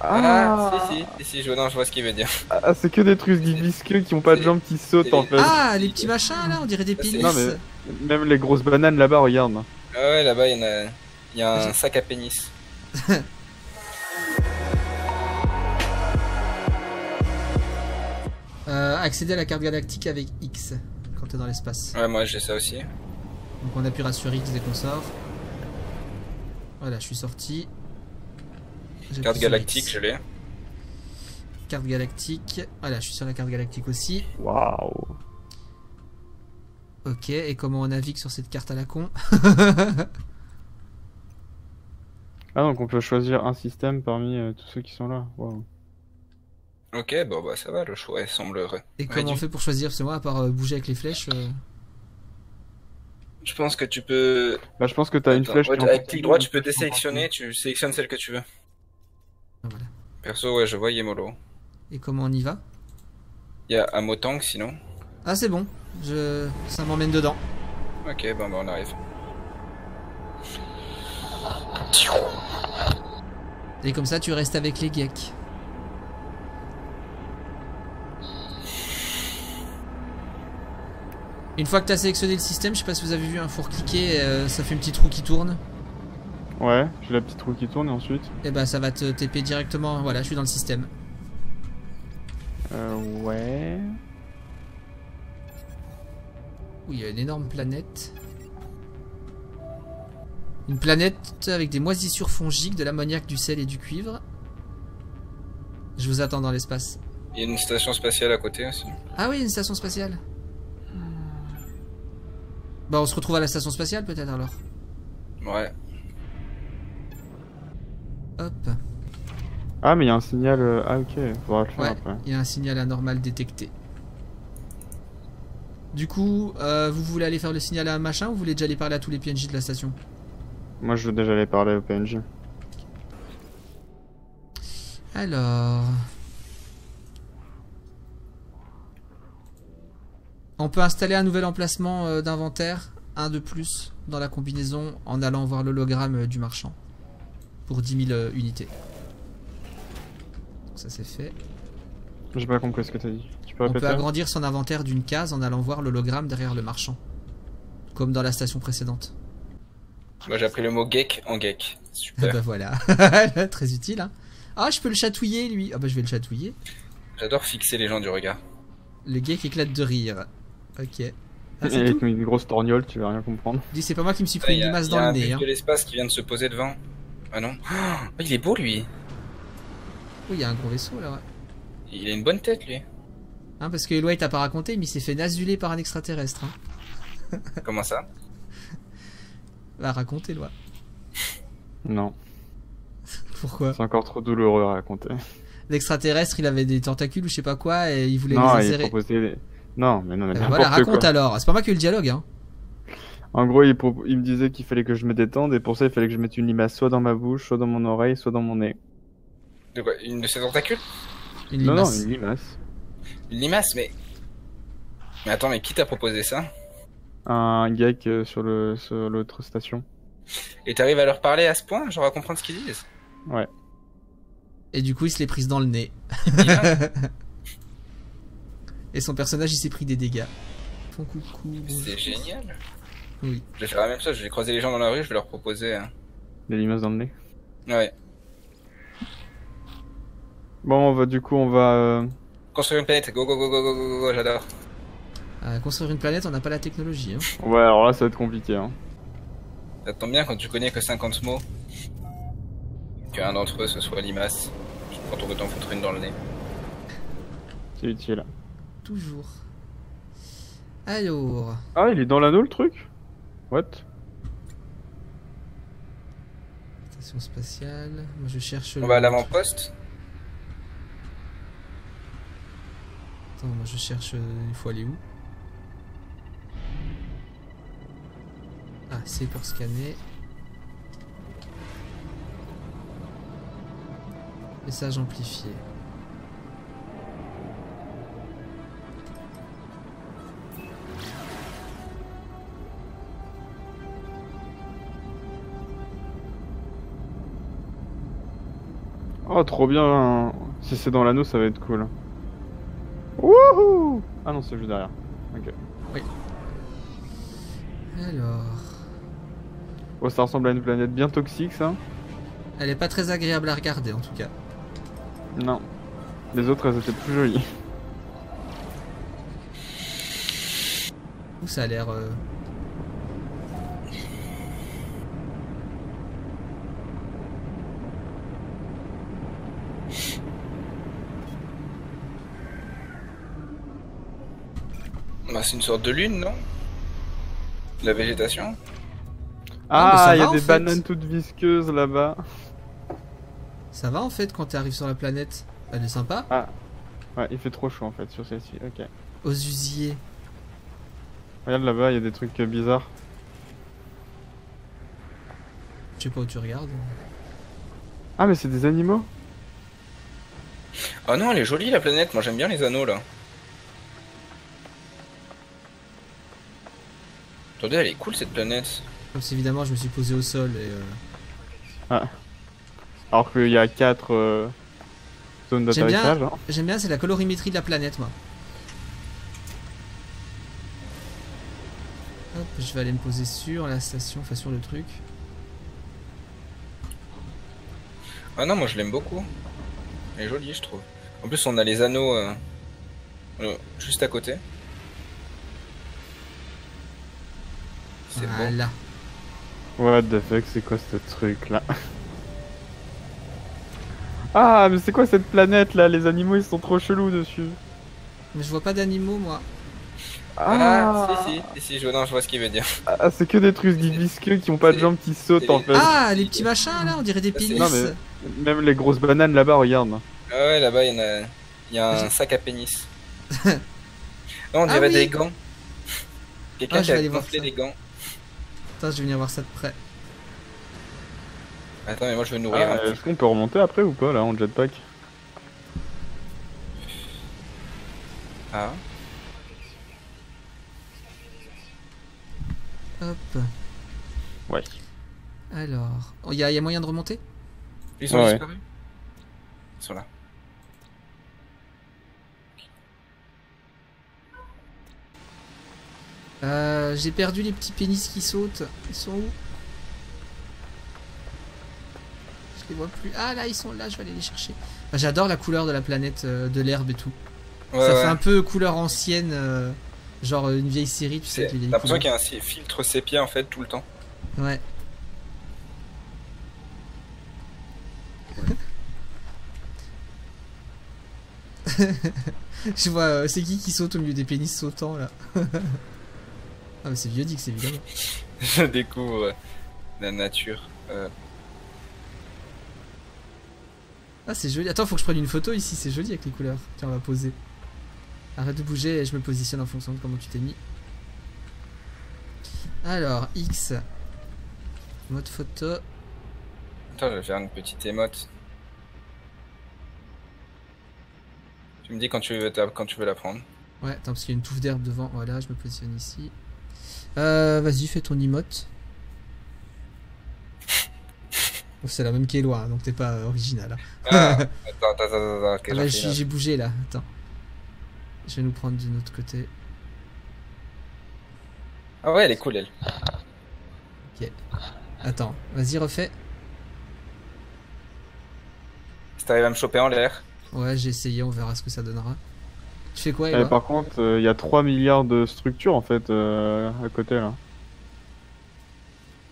Ah, si, si, si, si, je, non, je vois ce qu'il veut dire. Ah, c'est que des trucs visqueux qui ont pas de jambes qui sautent en fait. Ah, les petits machins là, on dirait des pénis. Non, mais même les grosses bananes là-bas, regarde. Ah ouais, là-bas, il y, en a... il y a un sac à pénis. euh, accéder à la carte galactique avec X quand t'es dans l'espace. Ouais, moi j'ai ça aussi. Donc on appuiera sur X dès qu'on sort. Voilà, je suis sorti. Carte galactique, je l'ai. Carte galactique. Voilà, je suis sur la carte galactique aussi. Waouh. Ok, et comment on navigue sur cette carte à la con Ah, donc on peut choisir un système parmi euh, tous ceux qui sont là. Waouh. Ok, bon bah ça va, le choix semble. Et comment on fait pour choisir C'est moi, à part euh, bouger avec les flèches euh Je pense que tu peux. Bah, je pense que t'as une flèche ouais, qui avec clic droit, tu peux désélectionner, tu sélectionnes celle que tu veux. Perso, ouais, je vois Yemolo. Et comment on y va? Il y a Amotang sinon. Ah, c'est bon. Je... Ça m'emmène dedans. Ok, bon bah on arrive. Et comme ça, tu restes avec les geeks. Une fois que tu as sélectionné le système, je sais pas si vous avez vu un four cliquer, euh, ça fait un petit trou qui tourne. Ouais, j'ai la petite roue qui tourne et ensuite. Et bah ça va te TP directement. Voilà, je suis dans le système. Euh, ouais. Oui, il y a une énorme planète. Une planète avec des moisissures fongiques, de l'ammoniac, du sel et du cuivre. Je vous attends dans l'espace. Il y a une station spatiale à côté aussi. Ah oui, une station spatiale. Bah on se retrouve à la station spatiale peut-être alors. Ouais. Hop. Ah, mais il y a un signal. euh, Ah, ok, faudra le faire Ouais, après. il y a un signal anormal détecté. Du coup, euh, vous voulez aller faire le signal à un machin ou vous voulez déjà aller parler à tous les PNJ de la station? Moi, je veux déjà aller parler au PNJ. Alors... On peut installer un nouvel emplacement euh, d'inventaire, un de plus, dans la combinaison en allant voir l'hologramme du marchand. Pour 10 000 euh, unités. Donc ça c'est fait. J'ai pas compris ce que t'as dit. Tu peux On peut agrandir son inventaire d'une case en allant voir l'hologramme derrière le marchand. Comme dans la station précédente. Moi j'ai appris le mot geek en geek. Ah Super. bah voilà. Très utile hein. Ah je peux le chatouiller lui. Ah bah je vais le chatouiller. J'adore fixer les gens du regard. Le geek éclate de rire. Ok. Ah, Et avec une grosse torgnole, tu vas rien comprendre. Dis c'est pas moi qui me suis pris une y dans a le un nez. Hein. de l'espace qui vient de se poser devant. Ah non Oh, Il est beau lui. Oui il y a un gros vaisseau là ouais. Il a une bonne tête lui. Hein, parce que Eloy t'a pas raconté mais il s'est fait nazuler par un extraterrestre. Hein. Comment ça? Va raconter Eloi. Non, Pourquoi? C'est encore trop douloureux à raconter. L'extraterrestre il avait des tentacules ou je sais pas quoi et il voulait non, les il insérer. proposait. des- Non, mais non, mais Euh, n'importe voilà raconte quoi. alors. C'est pas moi qui ai eu le dialogue hein. En gros, il, pro- il me disait qu'il fallait que je me détende et pour ça, il fallait que je mette une limace soit dans ma bouche, soit dans mon oreille, soit dans mon nez. De quoi? Une de ses tentacules? Une Non, non, limace. une limace. Une limace mais. Mais attends, mais qui t'a proposé ça? Un geek euh, sur le sur l'autre station. Et t'arrives à leur parler à ce point? Genre à comprendre ce qu'ils disent Ouais. Et du coup il se l'est prise dans le nez. Et son personnage il s'est pris des dégâts. Coucou. C'est génial. Oui. Je vais faire la même chose, je vais croiser les gens dans la rue, je vais leur proposer. hein. Des limaces dans le nez. Ouais. Bon, on va du coup, on va. euh, Construire une planète, go go go go go go go, go j'adore. À construire une planète on n'a pas la technologie. Hein. Ouais, alors là, ça va être compliqué. Hein. Ça tombe bien quand tu connais que 50 mots. Qu'un d'entre eux ce soit limace. Quand on veut t'en foutre une dans le nez. C'est utile. Toujours. Alors. Ah, il est dans l'anneau le truc? What? Station spatiale. Moi je cherche. On le- va à l'avant-poste. Attends, moi je cherche. euh, Il faut aller où? Ah, c'est pour scanner. Message amplifié. Oh, trop bien. Si c'est dans l'anneau, ça va être cool. Wouhou Ah non, c'est juste derrière. Ok. Alors. Oh, ça ressemble à une planète bien toxique, ça. Elle est pas très agréable à regarder en tout cas. Non. Les autres, elles étaient plus jolies. Ouh, ça a l'air. euh, Bah, c'est une sorte de lune, non? La végétation? Ah, Ah, il y a des fait. bananes toutes visqueuses là-bas. Ça va en fait quand tu arrives sur la planète? Elle est sympa? Ouais, il fait trop chaud en fait sur celle-ci. Ok. Aux usiers. Regarde là-bas, il y a des trucs euh, bizarres. Je sais pas où tu regardes. Ah, mais c'est des animaux? Ah non, elle est jolie la planète, moi j'aime bien les anneaux là. Attendez, elle est cool cette planète. Comme si évidemment je me suis posé au sol et. euh, Alors qu'il y a 4 zones J'aime bien. d'atterrissage. hein. J'aime bien, c'est la colorimétrie de la planète, moi. Hop, je vais aller me poser sur la station, enfin sur le truc. Ah non, moi je l'aime beaucoup. Elle est jolie, je trouve. En plus, on a les anneaux euh, euh, juste à côté. C'est. Voilà. What the fuck, c'est quoi ce truc là? Ah, mais c'est quoi cette planète là? Les animaux ils sont trop chelous dessus. Mais je vois pas d'animaux, moi. Ah, si, si, si, si, je, non, je vois ce qu'il veut dire. Ah, c'est que des trucs visqueux qui ont pas de jambes qui sautent en fait. Ah, les petits machins là, on dirait des pénis. Non, mais- Même les grosses bananes là-bas, regarde. Ah ouais, là-bas, il y en a. Il y a un sac à pénis. non, on Ah dirait oui. des gants. Quelqu'un Ah, je qui vais a gonflé des gants. Attends, je vais venir voir ça de près. Attends, mais moi je vais nourrir Ah, Est-ce qu'on peut remonter après ou pas là en jetpack Ah. Hop. Ouais. Alors, il y, a y a moyen de remonter? Ils sont Ouais. disparus Ils sont là. Euh, J'ai perdu les petits pénis qui sautent. Ils sont où Je les vois plus. Ah là, ils sont là, je vais aller les chercher. Ah, J'adore la couleur de la planète, euh, de l'herbe et tout. Ouais, ça ouais. fait un peu couleur ancienne, euh, genre euh, une vieille série, tu sais. T'as l'impression qu'il y a un filtre sépia en fait tout le temps. Ouais. Je vois, c'est qui qui saute au milieu des pénis sautants là? Ah mais c'est Biodix évidemment. Je découvre euh, la nature. Euh, Ah c'est joli. Attends, faut que je prenne une photo ici, c'est joli avec les couleurs. Tiens, on va poser. Arrête de bouger et je me positionne en fonction de comment tu t'es mis. Alors, X. Mode photo. Attends, je vais faire une petite émote. Tu me dis quand tu veux, quand tu veux la prendre. Ouais, attends, parce qu'il y a une touffe d'herbe devant. Voilà, je me positionne ici. Euh, vas-y, fais ton emote. Oh, c'est la même qu'Eloi, hein, donc t'es pas original. Ah, attends, attends, attends, attends, ok, Ah j'en fais j'ai bougé là, attends. Je vais nous prendre d'une autre côté. Ah ouais, elle est cool elle. Attends, vas-y, refais. Si t'arrives à me choper en l'air. Ouais, j'ai essayé, on verra ce que ça donnera. Tu fais quoi, Eh, Eloi par contre, euh, il y a 3 milliards de structures en fait euh, à côté là.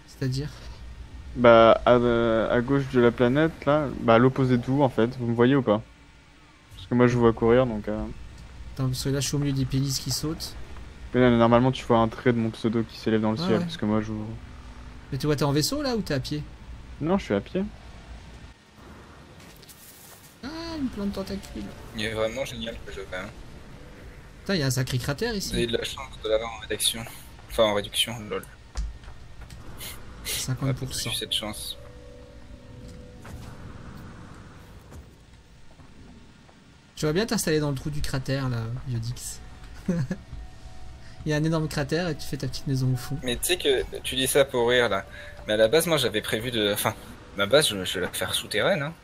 C'est-à-dire Bah, à, euh, à gauche de la planète là, bah à l'opposé de vous en fait, vous me voyez ou pas? Parce que moi je vous vois courir donc. Euh... Attends, parce que là, je suis au milieu des pénis qui sautent. Mais là, normalement tu vois un trait de mon pseudo qui s'élève dans le ciel ouais. parce que moi je vous. Mais tu vois, t'es en vaisseau là ou t'es à pied? Non, je suis à pied. Ah, une plante tentacule. Il est vraiment génial le jeu quand même. Putain, il y a un sacré cratère Vous ici. avez de la chance de l'avoir en rédaction. Enfin en réduction, lol. On a tous 50%. eu cette chance. Tu vas bien t'installer dans le trou du cratère là, Biodix. Il y a un énorme cratère et tu fais ta petite maison au fond. Mais tu sais que tu dis ça pour rire là. Mais à la base, moi j'avais prévu de. Enfin, ma base, je, je vais la faire souterraine. Hein.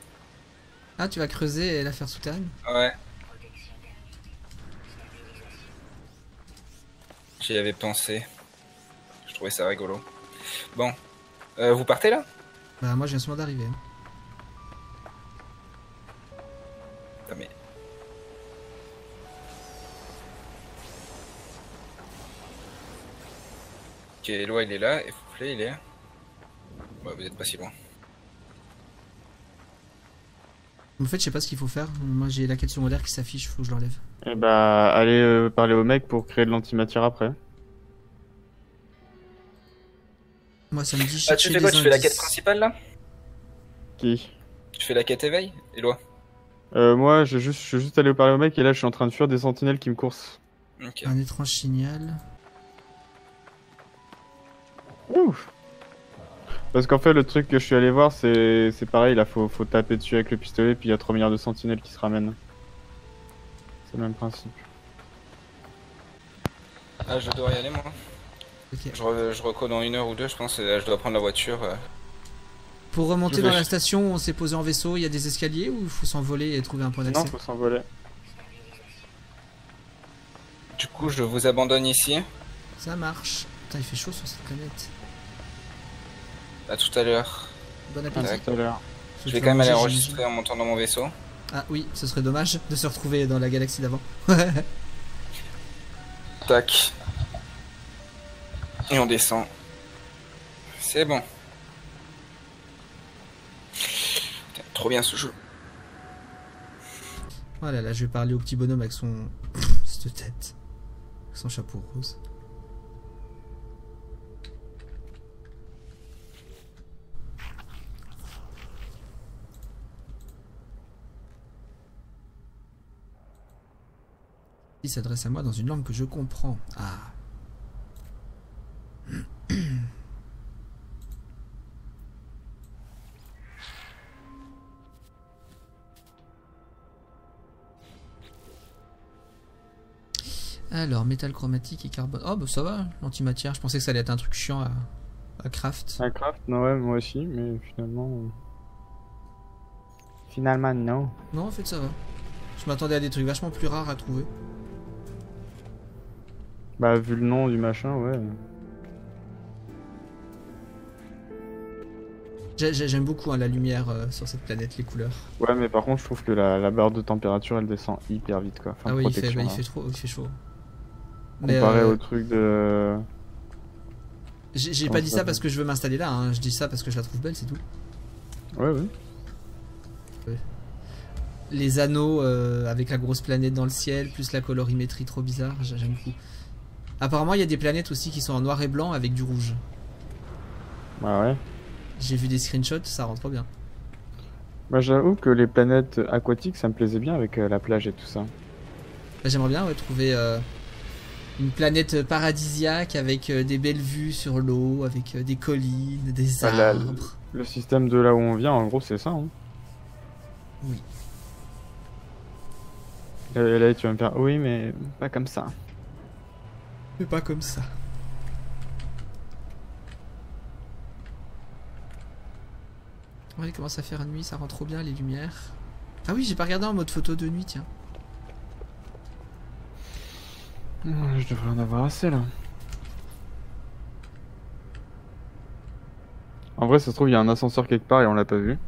Ah, tu vas creuser et la faire souterraine? Ouais. J'y avais pensé. Je trouvais ça rigolo. Bon. Euh, vous partez là? Bah, moi, je viens seulement d'arriver. hein. Ah, mais... Ok, Eloi il est là, et Fouflé il est... Ouais, vous êtes pas si loin. En fait, je sais pas ce qu'il faut faire. Moi, j'ai la quête secondaire qui s'affiche, faut que je l'enlève. Et bah, allez euh, parler au mec pour créer de l'antimatière après. Moi, ça me dit Ah, tu fais quoi Tu fais la quête principale là? Qui? Tu fais la quête éveil, Eloi euh, Moi, je, juste, je suis juste allé parler au mec et là, je suis en train de fuir des sentinelles qui me coursent. Ok. Un étrange signal. Ouf Parce qu'en fait, le truc que je suis allé voir, c'est c'est pareil, là, faut, faut taper dessus avec le pistolet, puis il y a 3 milliards de sentinelles qui se ramènent. C'est le même principe. Ah, je dois y aller moi. Ok. Je, re- je reco dans une heure ou deux, je pense. et là, je dois prendre la voiture. euh. Pour remonter dans la station, on s'est posé en vaisseau. Il y a des escaliers ou il faut s'envoler et trouver un point Non, d'accès faut s'envoler. Du coup, je vous abandonne ici. Ça marche. Putain, il fait chaud sur cette planète. À tout à l'heure. Bon appétit. Tac. Tout à l'heure. Je vais quand même aller enregistrer en montant dans mon vaisseau. Ah oui, ce serait dommage de se retrouver dans la galaxie d'avant. Tac. Et on descend. C'est bon. Putain, Trop bien ce jeu. voilà, là, je vais parler au petit bonhomme avec son. cette tête. Avec son chapeau rose. Il s'adresse à moi dans une langue que je comprends. Ah. Alors, métal chromatique et carbone. Oh, bah ça va, l'antimatière. Je pensais que ça allait être un truc chiant à, à craft. Non, ouais, moi aussi, mais finalement. euh, Finalement, non. Non, en fait, ça va. Je m'attendais à des trucs vachement plus rares à trouver. Bah, vu le nom du machin, ouais. J'ai- j'ai- J'aime beaucoup hein, la lumière euh, sur cette planète, les couleurs. Ouais, mais par contre, je trouve que la, la barre de température elle descend hyper vite quoi. Enfin, ah oui, il fait, protection, bah, il hein. fait trop, il fait chaud. Mais Comparé euh, au truc de. j'ai pas dit ça parce que je veux m'installer là. hein. Je dis ça parce que je la trouve belle, c'est tout. Ouais, ouais. Les anneaux euh, avec la grosse planète dans le ciel, plus la colorimétrie trop bizarre, j'ai- j'aime beaucoup. Apparemment, il y a des planètes aussi qui sont en noir et blanc avec du rouge. Bah ouais. J'ai vu des screenshots, ça rend trop bien. Moi, j'avoue que les planètes aquatiques, ça me plaisait bien avec euh, la plage et tout ça. Là, J'aimerais bien ouais, trouver euh, une planète paradisiaque avec euh, des belles vues sur l'eau, avec des collines, des Ah, la- arbres. Le système de là où on vient, en gros, c'est ça. Hein. Oui. Et là, tu vas me faire, oui, mais pas comme ça. Mais pas comme ça. Ouais, il commence à faire nuit, ça rend trop bien les lumières. Ah oui, j'ai pas regardé en mode photo de nuit, tiens. Je devrais en avoir assez là. En vrai, ça se trouve, il y a un ascenseur quelque part et on l'a pas vu.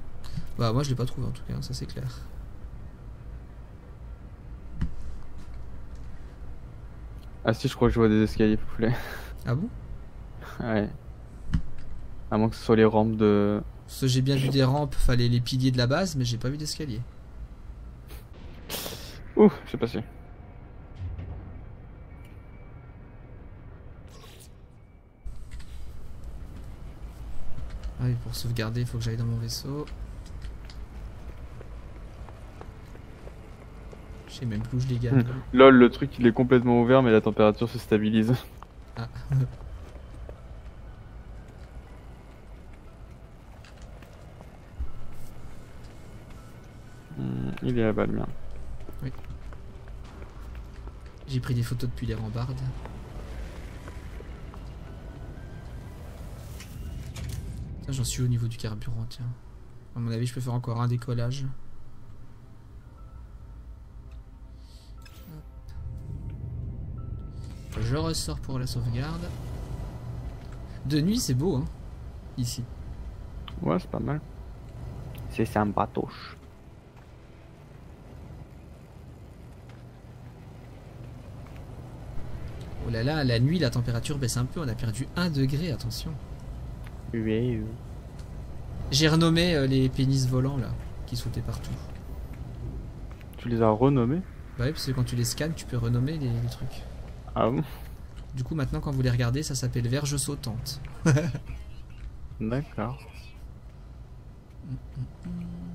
Bah moi je l'ai pas trouvé en tout cas, ça c'est clair. Ah si, je crois que je vois des escaliers fouflés. Ah bon? Ouais. À moins que ce soit les rampes de... Parce que j'ai bien vu des rampes, fallait les piliers de la base, mais j'ai pas vu d'escalier. Ouh, je sais pas si. Ah oui, pour sauvegarder, il faut que j'aille dans mon vaisseau. Je sais même plus où je les garde. Hmm. Lol, le truc il est complètement ouvert mais la température se stabilise. Ah. Hmm, il est là-bas le mien. J'ai pris des photos depuis les rambardes. J'en suis au niveau du carburant, tiens. À mon avis, je peux faire encore un décollage. Je ressors pour la sauvegarde. De nuit, c'est beau, hein, ici. Ouais, c'est pas mal. C'est sympatoche. Oh là là, la nuit, la température baisse un peu. On a perdu 1 degré, attention. Oui, oui. J'ai renommé euh, les pénis volants, là, qui sautaient partout. Tu les as renommés? Bah oui, parce que quand tu les scannes, tu peux renommer les, les trucs. Ah bon Du coup, maintenant, quand vous les regardez, ça s'appelle verge sautante. D'accord.